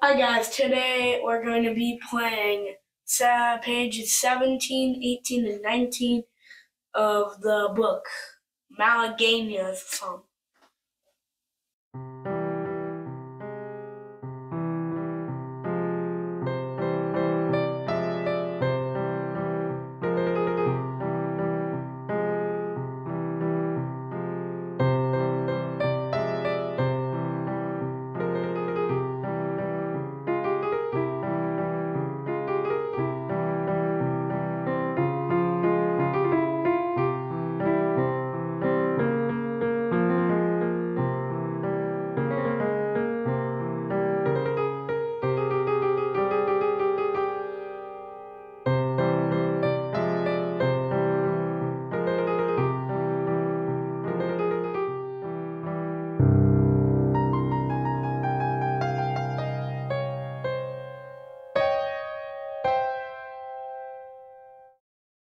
Hi guys, today we're going to be playing uh, pages 17, 18, and 19 of the book Malagania's Song.